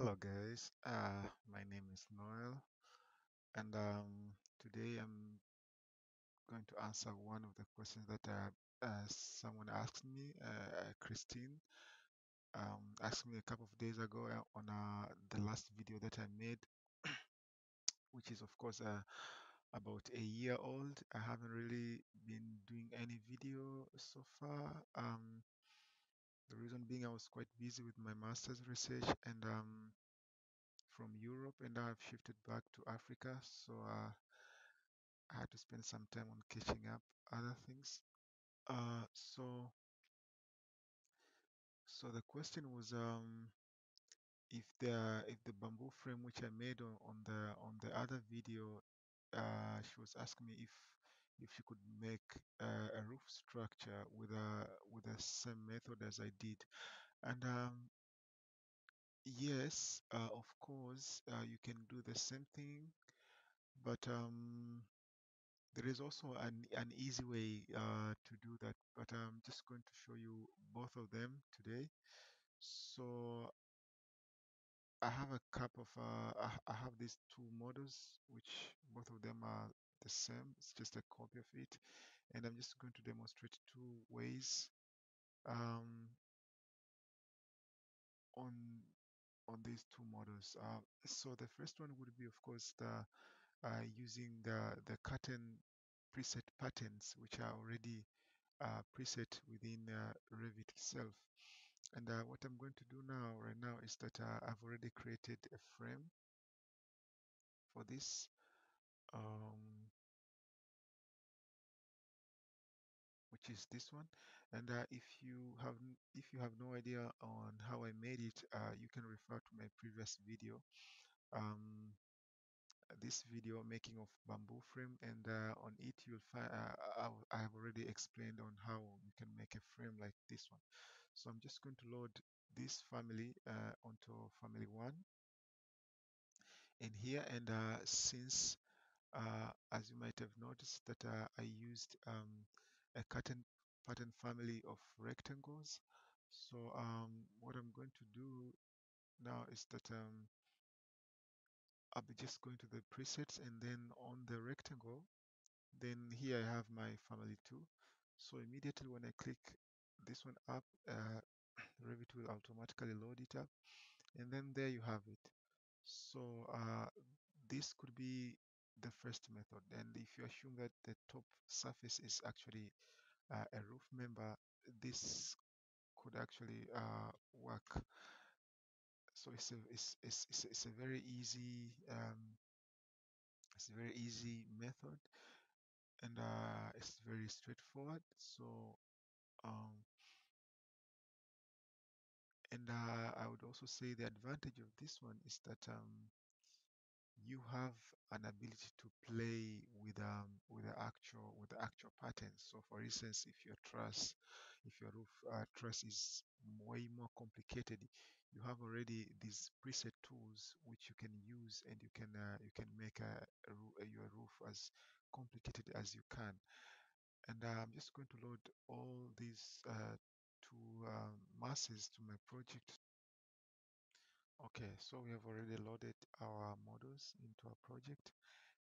Hello guys, uh, my name is Noel and um, today I'm going to answer one of the questions that uh, uh, someone asked me, uh, Christine, um, asked me a couple of days ago uh, on uh, the last video that I made, which is of course uh, about a year old. I haven't really been doing any video so far. Um, the reason being I was quite busy with my master's research and um, from Europe and I've shifted back to Africa. So uh, I had to spend some time on catching up other things. Uh, so so the question was um, if the if the bamboo frame which I made on, on the on the other video, uh, she was asking me if if you could make uh, a roof structure with a with the same method as I did, and um, yes, uh, of course, uh, you can do the same thing, but um, There is also an, an easy way uh, to do that, but I'm just going to show you both of them today. So I have a cup of, uh, I, I have these two models, which both of them are the same. It's just a copy of it. And I'm just going to demonstrate two ways um, on on these two models. Uh, so the first one would be, of course, the uh, using the the curtain preset patterns, which are already uh, preset within uh, Revit itself. And uh, what I'm going to do now, right now, is that uh, I've already created a frame for this. Um, is this one and uh, if you have if you have no idea on how I made it uh, you can refer to my previous video. Um, this video making of bamboo frame and uh, on it you'll find uh, I have already explained on how you can make a frame like this one. So I'm just going to load this family uh, onto family one. In here and uh, since uh, as you might have noticed that uh, I used um, a pattern family of rectangles. So um, what I'm going to do now is that um, I'll be just going to the presets and then on the rectangle then here I have my family 2 so immediately when I click this one up uh, Revit will automatically load it up and then there you have it. So uh, this could be the first method. And if you assume that the top surface is actually uh, a roof member this could actually uh, work. So it's a it's, it's, it's, it's a very easy um, it's a very easy method and uh, it's very straightforward. So um, and uh, I would also say the advantage of this one is that um, you have an ability to play with um with the actual with the actual patterns. So for instance if your truss if your roof uh, truss is way more complicated you have already these preset tools which you can use and you can uh, you can make a, a, your roof as complicated as you can. And uh, I'm just going to load all these uh, two um, masses to my project Okay, so we have already loaded our models into our project.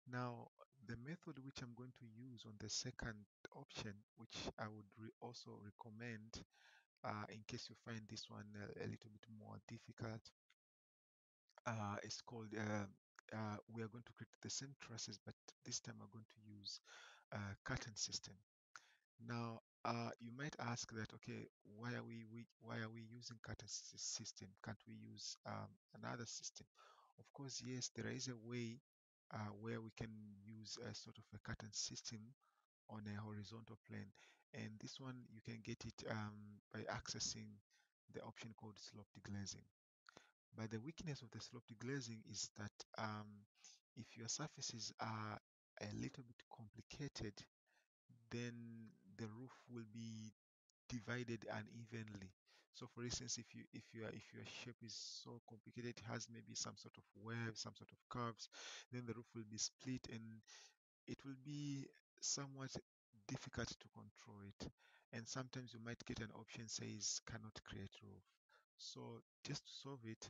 Now, the method which I'm going to use on the second option, which I would re also recommend uh, in case you find this one a, a little bit more difficult, uh, is called, uh, uh, we are going to create the same trusses, but this time we're going to use uh, curtain system. Now, uh, you might ask that, okay, why are we, we why are we using curtain system? Can't we use um, another system? Of course, yes, there is a way uh, where we can use a sort of a curtain system on a horizontal plane. And this one, you can get it um, by accessing the option called sloped glazing. But the weakness of the sloped glazing is that um, if your surfaces are a little bit complicated, then the roof will be divided unevenly. So for instance, if you if your if your shape is so complicated, it has maybe some sort of wave, some sort of curves, then the roof will be split and it will be somewhat difficult to control it. And sometimes you might get an option says cannot create roof. So just to solve it,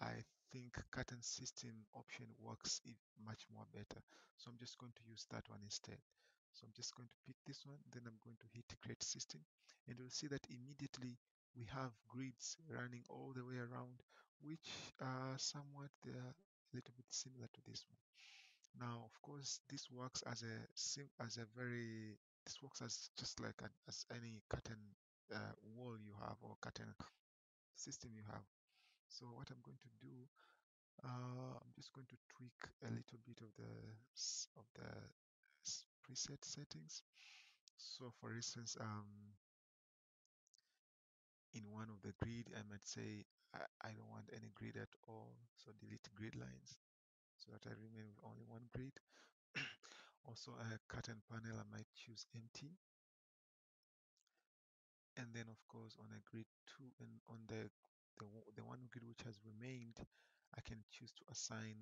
I think curtain system option works much more better. So I'm just going to use that one instead. So I'm just going to pick this one, then I'm going to hit create system and you'll see that immediately we have grids running all the way around, which are somewhat they're a little bit similar to this one. Now, of course, this works as a as a very this works as just like as any curtain uh, wall you have or curtain system you have. So what I'm going to do, uh, I'm just going to tweak a little bit of the of the preset settings. So for instance, um, in one of the grid, I might say I, I don't want any grid at all. So delete grid lines so that I remain with only one grid. also a curtain panel, I might choose empty. And then of course on a grid two and on the, the, the one grid which has remained, I can choose to assign,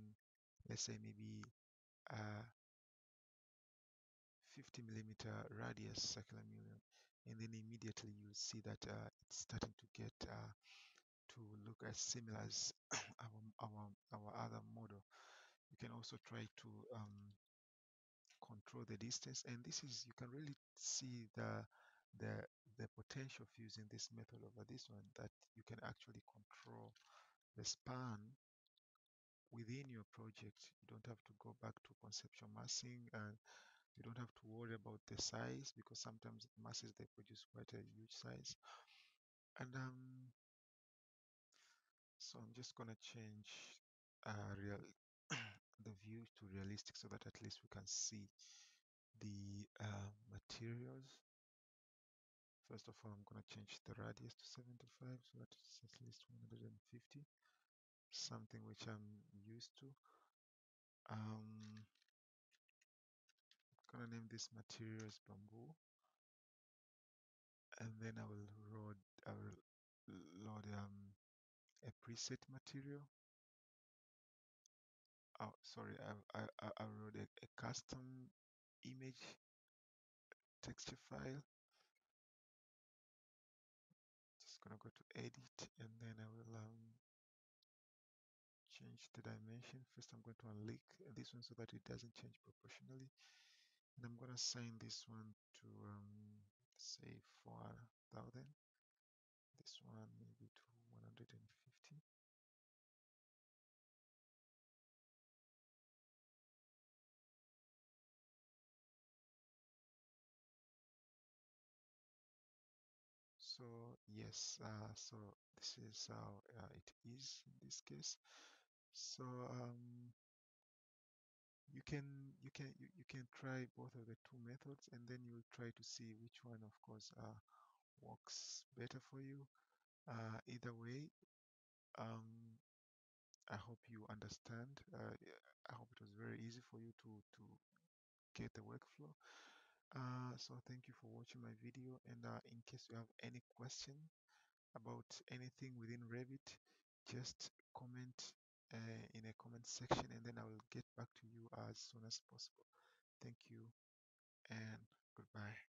let's say maybe a 50 millimeter radius circular mullion. And then immediately you see that uh, it's starting to get uh, to look as similar as our, our, our other model. You can also try to um, control the distance and this is you can really see the the the potential of using this method over this one that you can actually control the span within your project you don't have to go back to conceptual massing and you don't have to worry about the size because sometimes masses they produce quite a huge size and um so i'm just going to change uh real the view to realistic so that at least we can see the uh, materials First of all, I'm going to change the radius to 75 so that it's at least 150, something which I'm used to. Going to name this material as bamboo. And then I will load, I will load um, a preset material. Oh, sorry, I, I, I load a, a custom image texture file just gonna go to edit and then I will um, change the dimension. First, I'm going to unlink this one so that it doesn't change proportionally. And I'm going to assign this one to, um, say, 4,000. This one maybe to 150. So yes, uh, so this is how uh, it is in this case. So um, you can you can you, you can try both of the two methods and then you'll try to see which one of course uh, works better for you. Uh, either way um, I hope you understand. Uh, I hope it was very easy for you to to get the workflow. Uh, so thank you for watching my video and uh, in case you have any question about anything within Revit just comment uh, in a comment section and then I will get back to you as soon as possible. Thank you and goodbye.